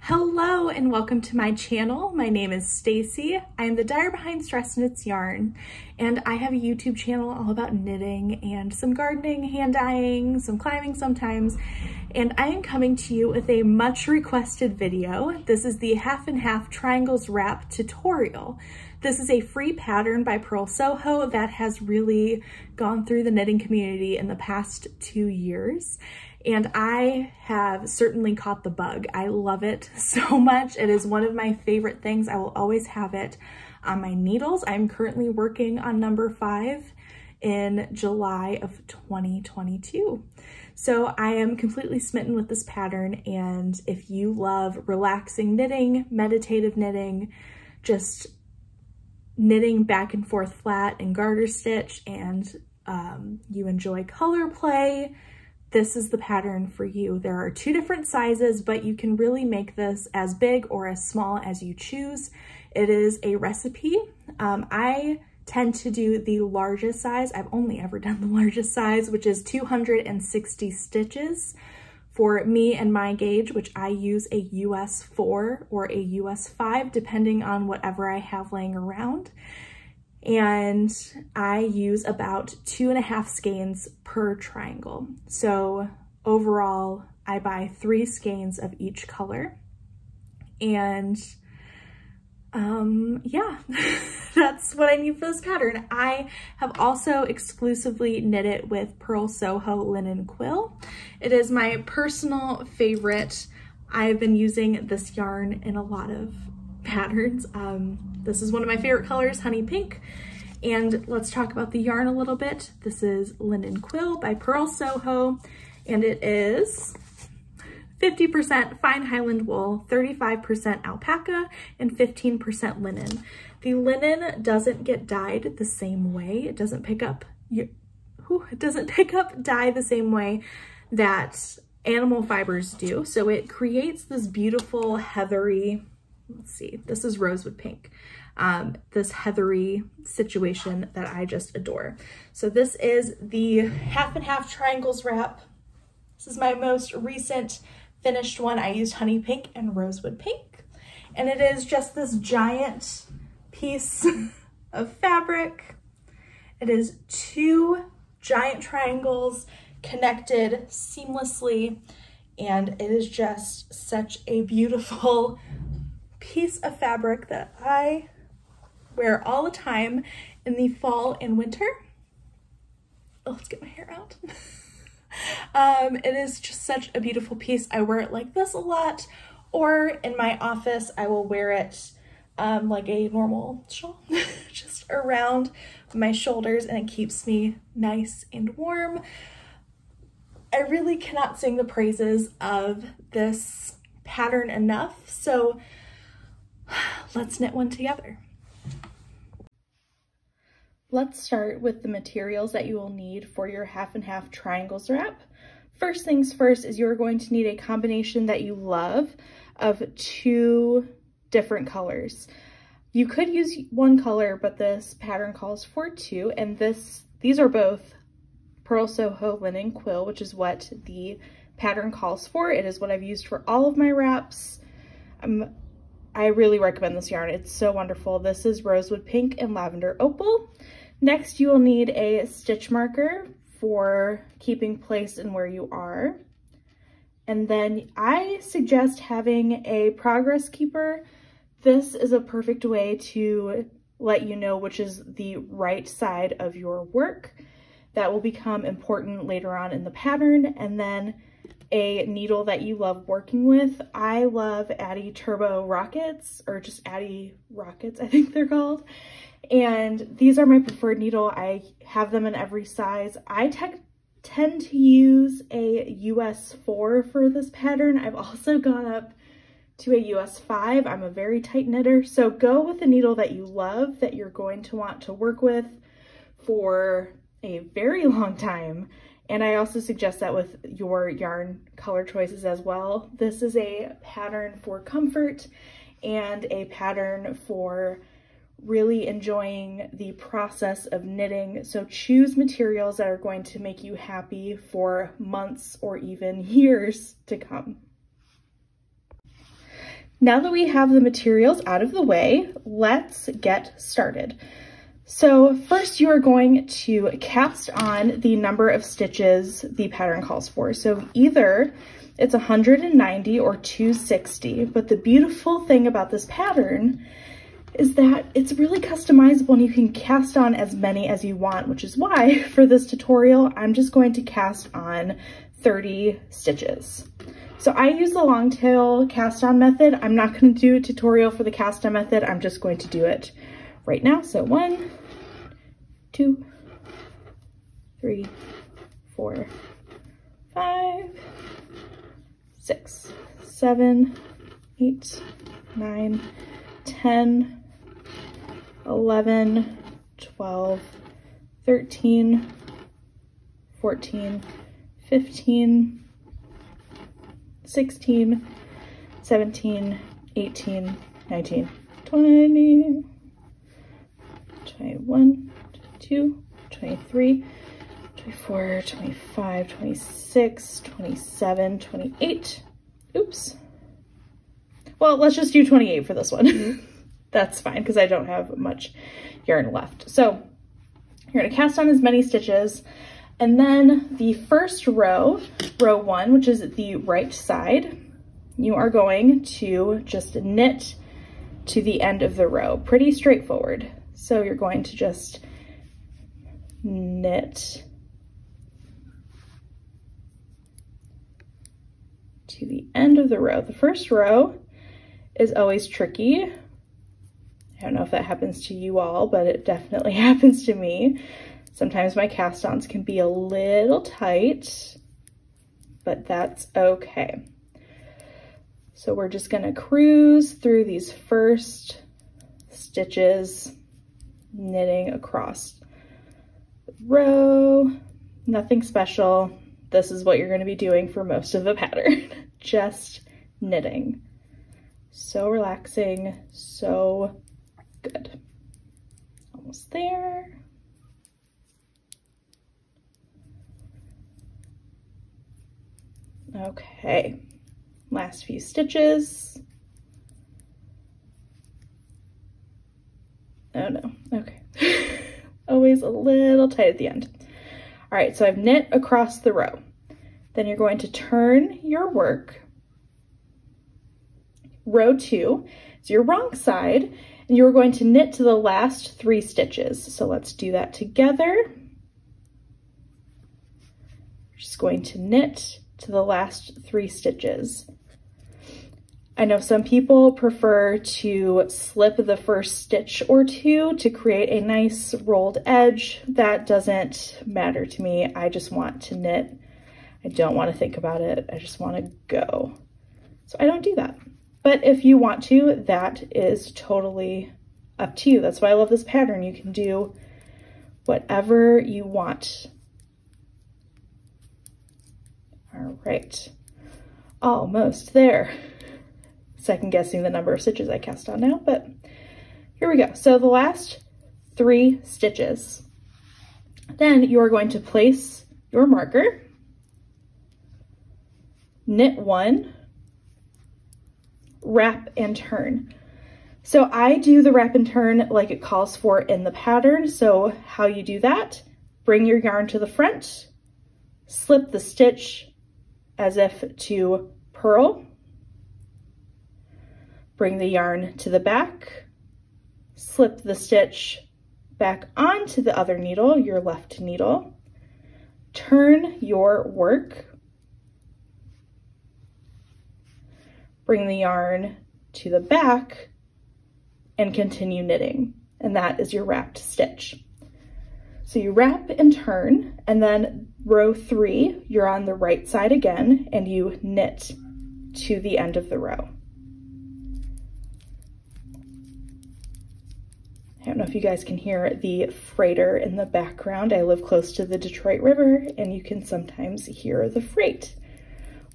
Hello and welcome to my channel. My name is Stacy. I am the dyer behind Stress Knits Yarn and I have a YouTube channel all about knitting and some gardening, hand dyeing, some climbing sometimes. And I am coming to you with a much requested video. This is the half and half triangles wrap tutorial. This is a free pattern by Purl Soho that has really gone through the knitting community in the past two years and I have certainly caught the bug. I love it so much. It is one of my favorite things. I will always have it on my needles. I'm currently working on number five in July of 2022. So I am completely smitten with this pattern and if you love relaxing knitting, meditative knitting, just knitting back and forth flat and garter stitch and um, you enjoy color play, this is the pattern for you. There are two different sizes, but you can really make this as big or as small as you choose. It is a recipe. Um, I tend to do the largest size. I've only ever done the largest size, which is 260 stitches for me and my gauge, which I use a US 4 or a US 5, depending on whatever I have laying around and I use about two and a half skeins per triangle. So overall, I buy three skeins of each color. And um, yeah, that's what I need for this pattern. I have also exclusively knit it with Purl Soho linen quill. It is my personal favorite. I've been using this yarn in a lot of patterns. Um, this is one of my favorite colors, honey pink. And let's talk about the yarn a little bit. This is Linen Quill by Purl Soho, and it is 50% fine Highland wool, 35% alpaca, and 15% linen. The linen doesn't get dyed the same way. It doesn't pick up, it doesn't pick up dye the same way that animal fibers do. So it creates this beautiful heathery, let's see, this is rosewood pink um, this heathery situation that I just adore. So this is the half and half triangles wrap. This is my most recent finished one. I used honey pink and rosewood pink. And it is just this giant piece of fabric. It is two giant triangles connected seamlessly and it is just such a beautiful piece of fabric that I wear all the time in the fall and winter. Oh, let's get my hair out. um, it is just such a beautiful piece. I wear it like this a lot, or in my office, I will wear it um, like a normal shawl, just around my shoulders, and it keeps me nice and warm. I really cannot sing the praises of this pattern enough, so let's knit one together. Let's start with the materials that you will need for your half and half triangles wrap. First things first is you're going to need a combination that you love of two different colors. You could use one color, but this pattern calls for two, and this these are both Purl Soho Linen Quill, which is what the pattern calls for. It is what I've used for all of my wraps. Um, I really recommend this yarn. It's so wonderful. This is Rosewood Pink and Lavender Opal. Next, you will need a stitch marker for keeping place and where you are. And then I suggest having a progress keeper. This is a perfect way to let you know which is the right side of your work. That will become important later on in the pattern. And then a needle that you love working with. I love Addi Turbo Rockets, or just Addi Rockets, I think they're called. And these are my preferred needle. I have them in every size. I tend to use a US 4 for this pattern. I've also gone up to a US 5. I'm a very tight knitter. So go with a needle that you love, that you're going to want to work with for a very long time. And I also suggest that with your yarn color choices as well. This is a pattern for comfort and a pattern for really enjoying the process of knitting. So choose materials that are going to make you happy for months or even years to come. Now that we have the materials out of the way, let's get started. So first you are going to cast on the number of stitches the pattern calls for. So either it's 190 or 260, but the beautiful thing about this pattern is that it's really customizable and you can cast on as many as you want, which is why for this tutorial, I'm just going to cast on 30 stitches. So I use the long tail cast on method. I'm not going to do a tutorial for the cast on method. I'm just going to do it right now. So one, two, three, four, five, six, seven, eight, nine, 10, 11, 12, 13, 14, 15, 16, 17, 18, 19, 20, 21, 22, 23, 24, 25, 26, 27, 28. Oops. Well, let's just do 28 for this one. Mm-hmm. That's fine because I don't have much yarn left. So you're gonna cast on as many stitches and then the first row, row one, which is the right side, you are going to just knit to the end of the row. Pretty straightforward. So you're going to just knit to the end of the row. The first row is always tricky. I don't know if that happens to you all, but it definitely happens to me. Sometimes my cast-ons can be a little tight, but that's okay. So we're just gonna cruise through these first stitches, knitting across the row, nothing special. This is what you're gonna be doing for most of the pattern, just knitting. So relaxing, so good. Almost there. Okay, last few stitches. Oh no, okay. Always a little tight at the end. All right, so I've knit across the row. Then you're going to turn your work, row two, so your wrong side, and you're going to knit to the last three stitches. So let's do that together. Just going to knit to the last three stitches. I know some people prefer to slip the first stitch or two to create a nice rolled edge. That doesn't matter to me. I just want to knit. I don't want to think about it. I just want to go. So I don't do that. But if you want to, that is totally up to you. That's why I love this pattern. You can do whatever you want all right, almost there. Second guessing the number of stitches I cast on now, but here we go. So the last three stitches. Then you are going to place your marker, knit one, wrap and turn. So I do the wrap and turn like it calls for in the pattern. So how you do that, bring your yarn to the front, slip the stitch as if to purl. Bring the yarn to the back, slip the stitch back onto the other needle, your left needle, turn your work, bring the yarn to the back, and continue knitting. And that is your wrapped stitch. So you wrap and turn, and then row three, you're on the right side again, and you knit to the end of the row. I don't know if you guys can hear the freighter in the background. I live close to the Detroit River, and you can sometimes hear the freight,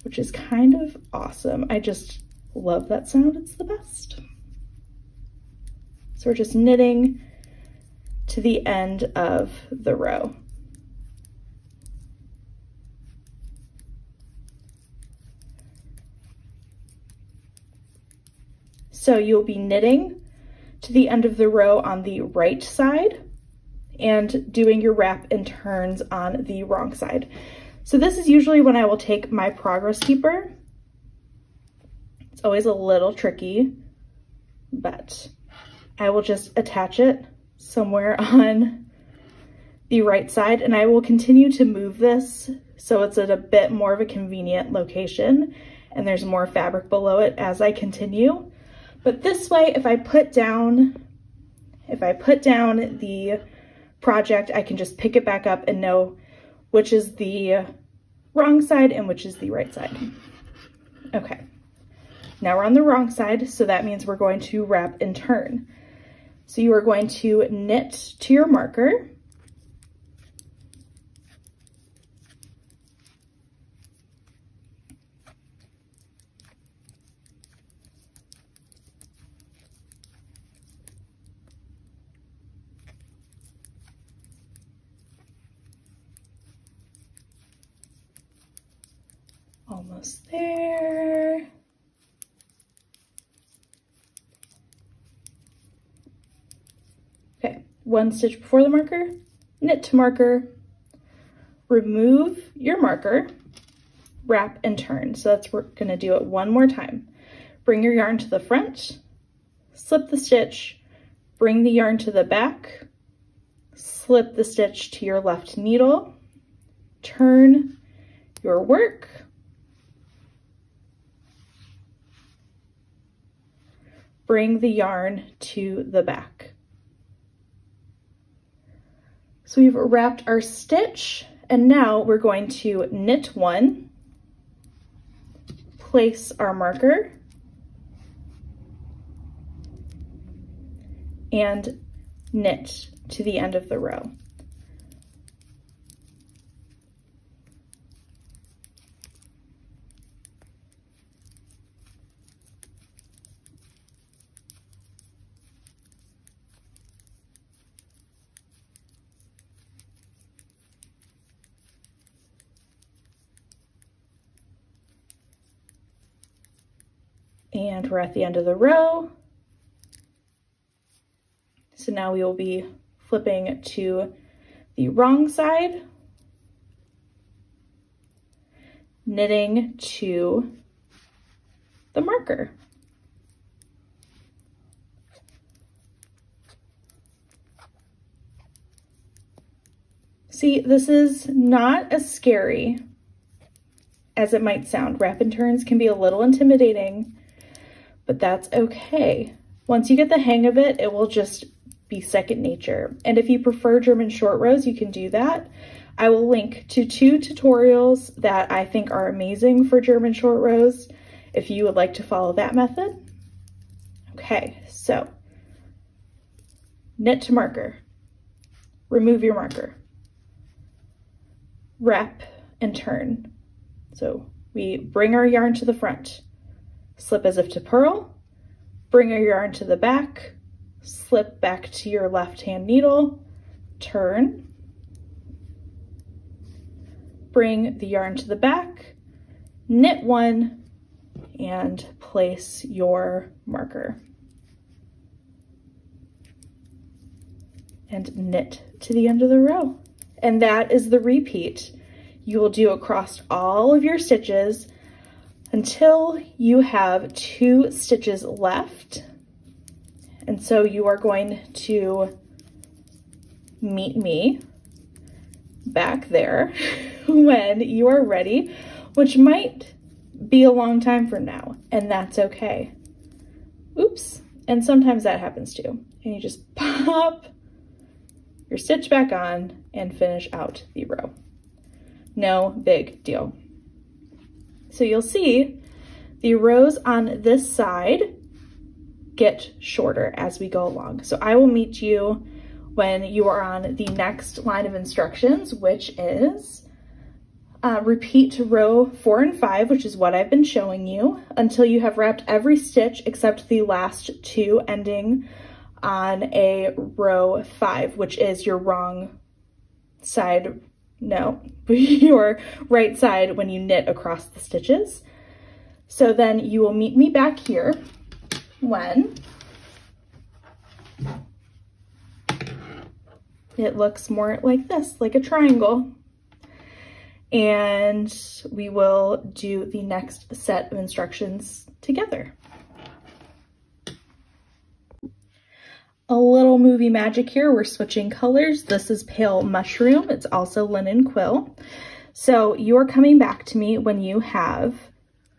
which is kind of awesome. I just love that sound. It's the best. So we're just knitting to the end of the row. So you'll be knitting to the end of the row on the right side and doing your wrap and turns on the wrong side. So this is usually when I will take my progress keeper. It's always a little tricky, but I will just attach it somewhere on the right side and I will continue to move this so it's at a bit more of a convenient location and there's more fabric below it as I continue. But this way, if I put down, if I put down the project, I can just pick it back up and know which is the wrong side and which is the right side. Okay, now we're on the wrong side, so that means we're going to wrap and turn. So you are going to knit to your marker Almost there. Okay, one stitch before the marker, knit to marker, remove your marker, wrap and turn. So that's we're gonna do it one more time. Bring your yarn to the front, slip the stitch, bring the yarn to the back, slip the stitch to your left needle, turn your work, bring the yarn to the back. So we've wrapped our stitch and now we're going to knit one, place our marker, and knit to the end of the row. And we're at the end of the row. So now we will be flipping to the wrong side, knitting to the marker. See, this is not as scary as it might sound. Wrap and turns can be a little intimidating, but that's okay. Once you get the hang of it, it will just be second nature. And if you prefer German short rows, you can do that. I will link to two tutorials that I think are amazing for German short rows if you would like to follow that method. Okay, so knit to marker, remove your marker, wrap and turn. So we bring our yarn to the front, slip as if to purl, bring your yarn to the back, slip back to your left hand needle, turn, bring the yarn to the back, knit one, and place your marker. And knit to the end of the row. And that is the repeat. You will do across all of your stitches until you have two stitches left. And so you are going to meet me back there when you are ready, which might be a long time from now, and that's okay. Oops, and sometimes that happens too. And you just pop your stitch back on and finish out the row. No big deal. So you'll see the rows on this side get shorter as we go along. So I will meet you when you are on the next line of instructions, which is uh, repeat row four and five, which is what I've been showing you, until you have wrapped every stitch except the last two ending on a row five, which is your wrong side no, your right side when you knit across the stitches. So then you will meet me back here when it looks more like this, like a triangle. And we will do the next set of instructions together. A little movie magic here, we're switching colors. This is Pale Mushroom, it's also Linen Quill. So you're coming back to me when you have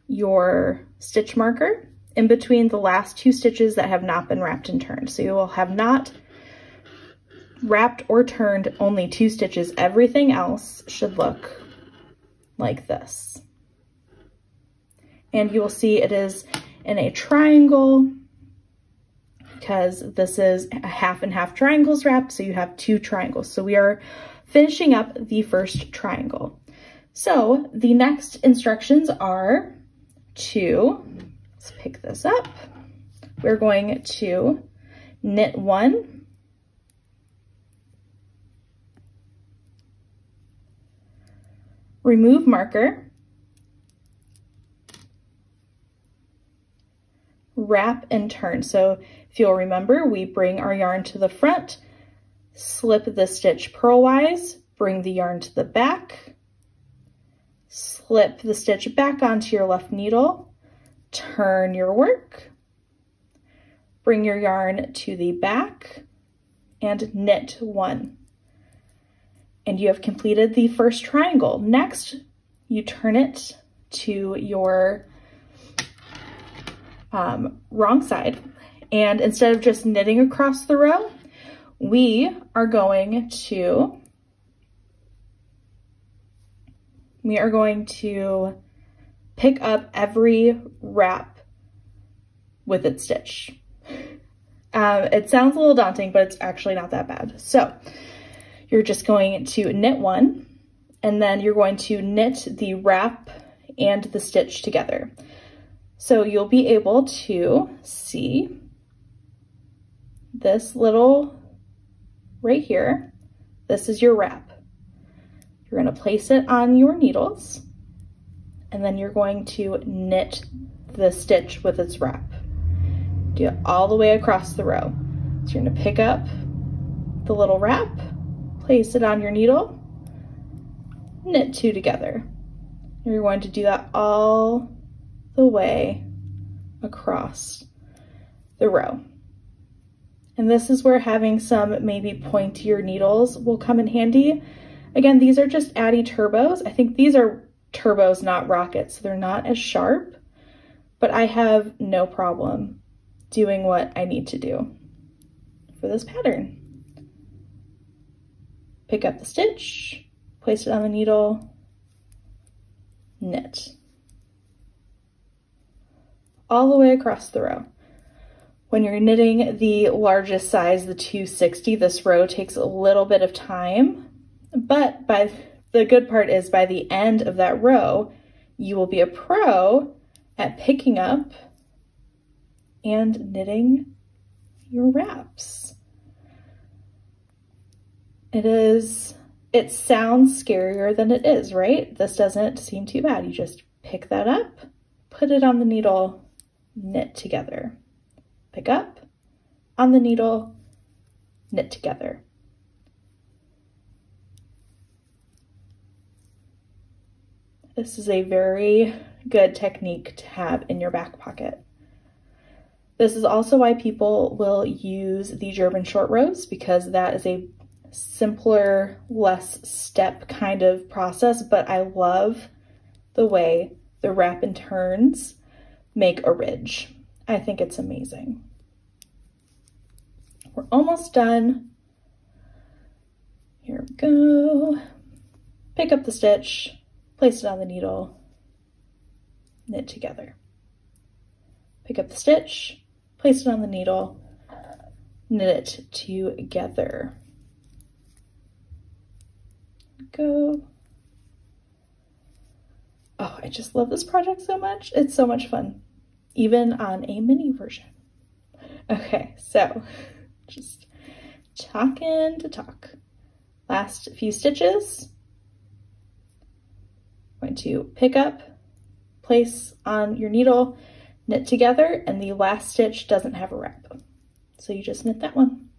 your stitch marker in between the last two stitches that have not been wrapped and turned. So you will have not wrapped or turned only two stitches. Everything else should look like this. And you will see it is in a triangle because this is a half and half triangles wrapped, so you have two triangles. So we are finishing up the first triangle. So the next instructions are to, let's pick this up. We're going to knit one, remove marker, wrap and turn. So if you'll remember, we bring our yarn to the front, slip the stitch purlwise, bring the yarn to the back, slip the stitch back onto your left needle, turn your work, bring your yarn to the back, and knit one and you have completed the first triangle. Next, you turn it to your um, wrong side. And instead of just knitting across the row, we are going to, we are going to pick up every wrap with its stitch. Um, it sounds a little daunting, but it's actually not that bad. So you're just going to knit one and then you're going to knit the wrap and the stitch together. So you'll be able to see this little right here. This is your wrap. You're going to place it on your needles and then you're going to knit the stitch with its wrap. Do it all the way across the row. So you're going to pick up the little wrap place it on your needle, knit two together. You're going to do that all the way across the row. And this is where having some maybe pointier needles will come in handy. Again, these are just Addi Turbos. I think these are turbos, not rockets. So they're not as sharp, but I have no problem doing what I need to do for this pattern pick up the stitch, place it on the needle, knit. All the way across the row. When you're knitting the largest size, the 260, this row takes a little bit of time, but by the good part is by the end of that row, you will be a pro at picking up and knitting your wraps. It is, it sounds scarier than it is, right? This doesn't seem too bad. You just pick that up, put it on the needle, knit together. Pick up, on the needle, knit together. This is a very good technique to have in your back pocket. This is also why people will use the German short rows because that is a simpler, less step kind of process, but I love the way the wrap and turns make a ridge. I think it's amazing. We're almost done. Here we go. Pick up the stitch, place it on the needle, knit together. Pick up the stitch, place it on the needle, knit it together go. Oh, I just love this project so much. It's so much fun, even on a mini version. Okay, so just talking to talk. Last few stitches. Going to pick up, place on your needle, knit together, and the last stitch doesn't have a wrap. So you just knit that one.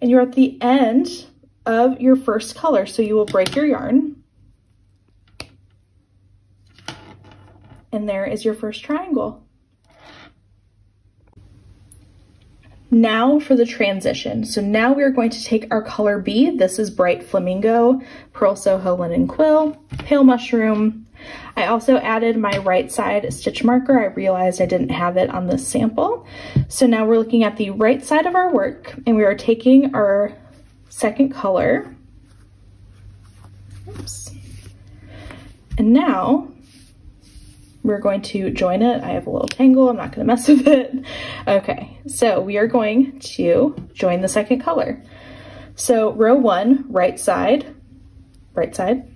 And you're at the end of your first color. So you will break your yarn. And there is your first triangle. Now for the transition. So now we're going to take our color B. This is Bright Flamingo, Purl Soho Linen Quill, Pale Mushroom. I also added my right side stitch marker. I realized I didn't have it on this sample. So now we're looking at the right side of our work and we are taking our second color. Oops. And now we're going to join it. I have a little tangle, I'm not gonna mess with it. Okay, so we are going to join the second color. So row one, right side, right side.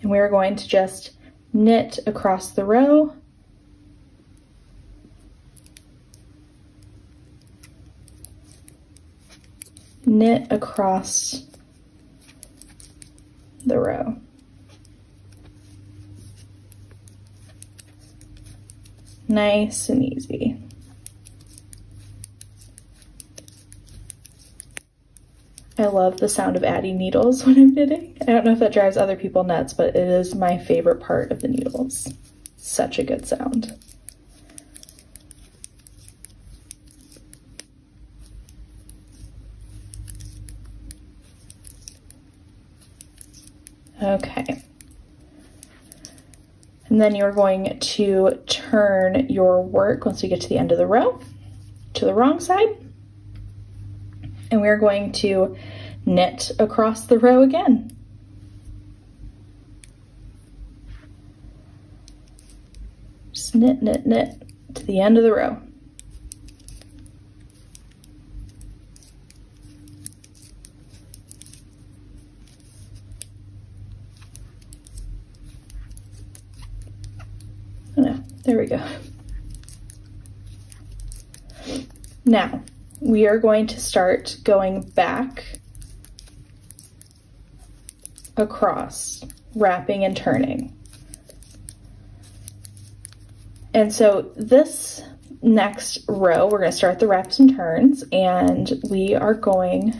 And we're going to just knit across the row. Knit across the row. Nice and easy. I love the sound of Addi needles when I'm knitting. I don't know if that drives other people nuts, but it is my favorite part of the needles. Such a good sound. Okay. And then you're going to turn your work once you get to the end of the row to the wrong side. And we're going to knit across the row again. Just knit, knit, knit to the end of the row. There we go. Now, we are going to start going back across, wrapping and turning. And so this next row, we're going to start the wraps and turns, and we are going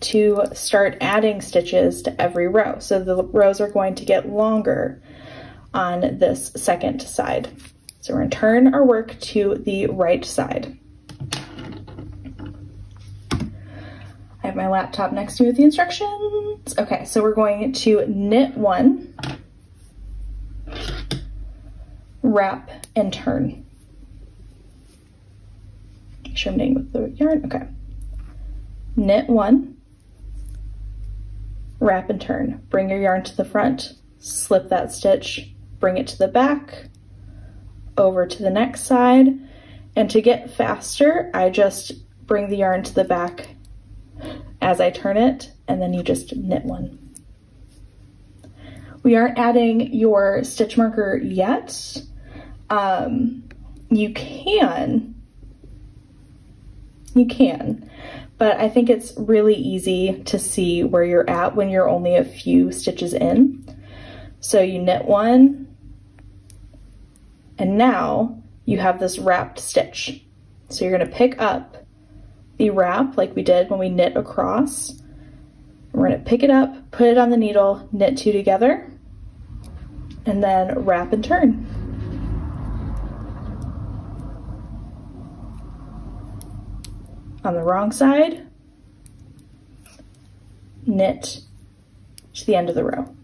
to start adding stitches to every row. So the rows are going to get longer on this second side. So we're gonna turn our work to the right side. I have my laptop next to me with the instructions. Okay, so we're going to knit one, wrap, and turn. Make sure I'm knitting with the yarn, okay. Knit one, wrap and turn. Bring your yarn to the front, slip that stitch, bring it to the back, over to the next side. And to get faster, I just bring the yarn to the back as I turn it, and then you just knit one. We aren't adding your stitch marker yet. Um, you can, you can, but I think it's really easy to see where you're at when you're only a few stitches in. So you knit one, and now you have this wrapped stitch. So you're gonna pick up the wrap like we did when we knit across. We're gonna pick it up, put it on the needle, knit two together, and then wrap and turn. On the wrong side, knit to the end of the row.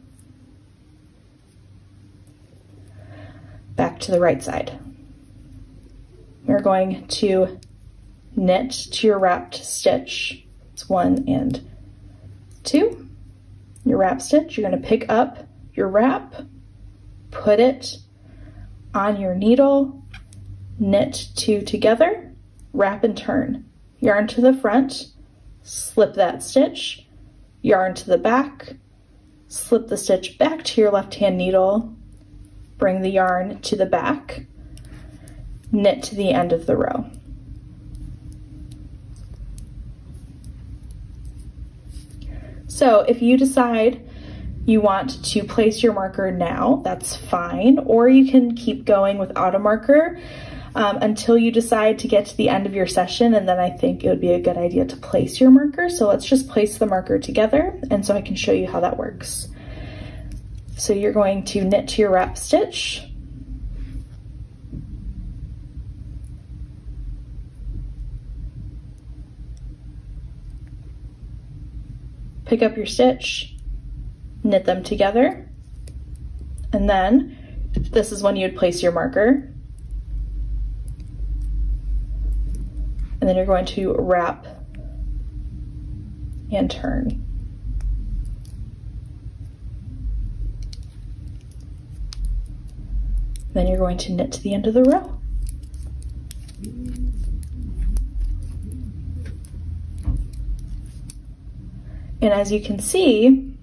Back to the right side. You're going to knit to your wrapped stitch. It's one and two. Your wrap stitch, you're gonna pick up your wrap, put it on your needle, knit two together, wrap and turn. Yarn to the front, slip that stitch, yarn to the back, slip the stitch back to your left hand needle, bring the yarn to the back, knit to the end of the row. So if you decide you want to place your marker now, that's fine, or you can keep going without a marker um, until you decide to get to the end of your session and then I think it would be a good idea to place your marker. So let's just place the marker together and so I can show you how that works. So you're going to knit to your wrap stitch. Pick up your stitch, knit them together, and then this is when you'd place your marker. And then you're going to wrap and turn. Then you're going to knit to the end of the row. And as you can see,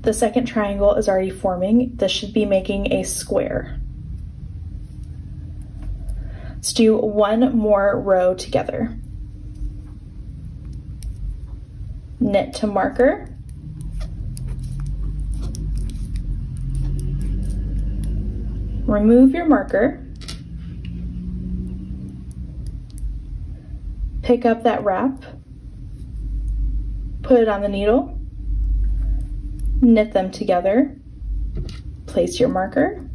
the second triangle is already forming. This should be making a square. Let's do one more row together. Knit to marker. Remove your marker. Pick up that wrap. Put it on the needle. Knit them together. Place your marker.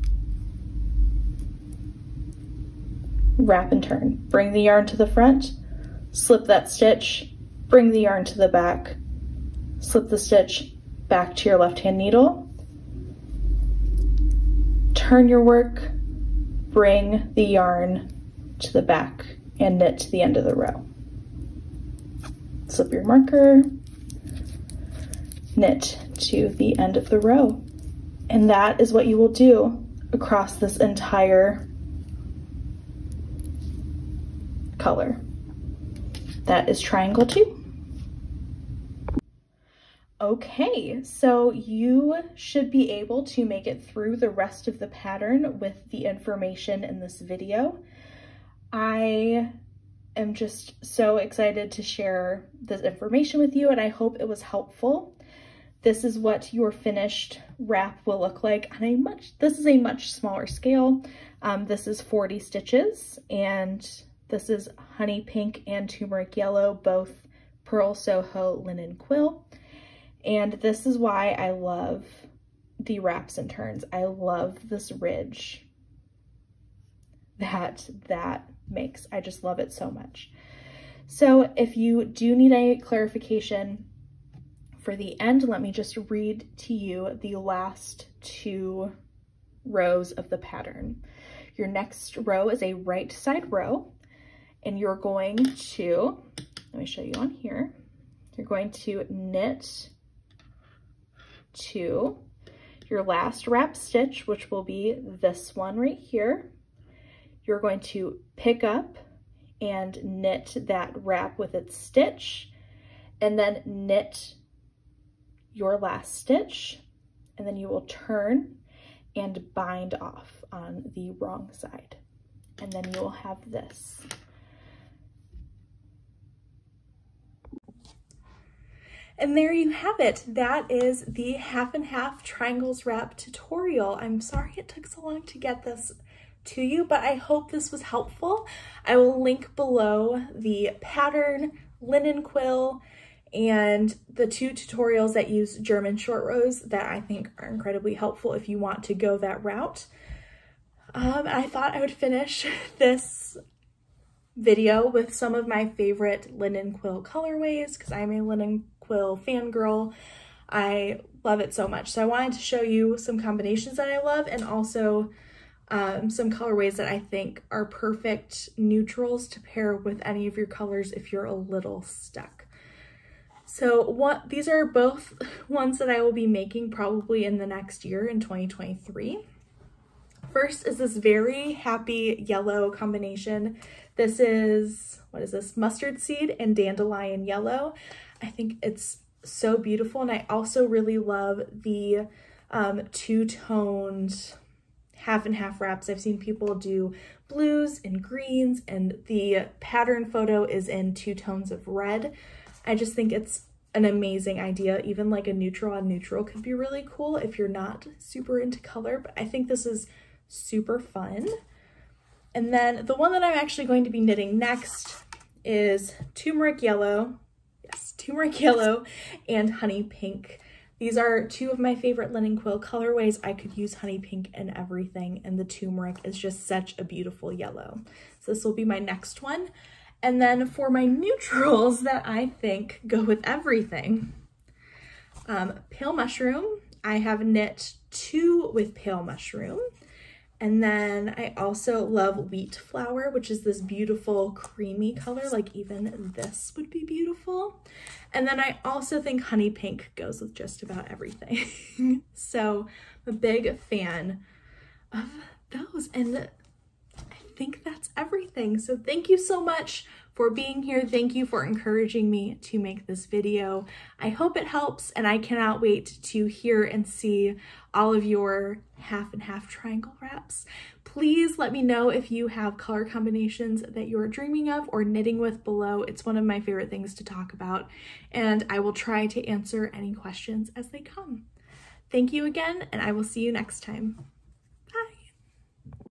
Wrap and turn. Bring the yarn to the front. Slip that stitch. Bring the yarn to the back. Slip the stitch back to your left hand needle turn your work, bring the yarn to the back and knit to the end of the row. Slip your marker, knit to the end of the row. And that is what you will do across this entire color. That is triangle two. Okay, so you should be able to make it through the rest of the pattern with the information in this video. I am just so excited to share this information with you and I hope it was helpful. This is what your finished wrap will look like on a much, this is a much smaller scale. Um, this is 40 stitches and this is honey pink and turmeric yellow, both Purl Soho linen quill. And this is why I love the wraps and turns. I love this ridge that that makes. I just love it so much. So if you do need a clarification for the end, let me just read to you the last two rows of the pattern. Your next row is a right side row and you're going to, let me show you on here, you're going to knit to your last wrap stitch, which will be this one right here. You're going to pick up and knit that wrap with its stitch and then knit your last stitch and then you will turn and bind off on the wrong side. And then you will have this. And there you have it. That is the half and half triangles wrap tutorial. I'm sorry it took so long to get this to you, but I hope this was helpful. I will link below the pattern, linen quill, and the two tutorials that use German short rows that I think are incredibly helpful if you want to go that route. Um, I thought I would finish this video with some of my favorite linen quill colorways because I'm a linen quill fangirl. I love it so much. So I wanted to show you some combinations that I love and also um, some colorways that I think are perfect neutrals to pair with any of your colors if you're a little stuck. So what these are both ones that I will be making probably in the next year in 2023. First is this very happy yellow combination. This is, what is this, mustard seed and dandelion yellow. I think it's so beautiful. And I also really love the um, two-toned half and half wraps. I've seen people do blues and greens and the pattern photo is in two tones of red. I just think it's an amazing idea. Even like a neutral on neutral could be really cool if you're not super into color, but I think this is super fun. And then the one that I'm actually going to be knitting next is turmeric yellow. Turmeric yellow and honey pink. These are two of my favorite linen quill colorways. I could use honey pink in everything and the turmeric is just such a beautiful yellow. So this will be my next one. And then for my neutrals that I think go with everything, um, pale mushroom. I have knit two with pale mushroom. And then I also love wheat flour, which is this beautiful creamy color, like even this would be beautiful. And then I also think honey pink goes with just about everything. so I'm a big fan of those. And I think that's everything. So thank you so much for being here. Thank you for encouraging me to make this video. I hope it helps and I cannot wait to hear and see all of your half and half triangle wraps. Please let me know if you have color combinations that you're dreaming of or knitting with below. It's one of my favorite things to talk about and I will try to answer any questions as they come. Thank you again and I will see you next time.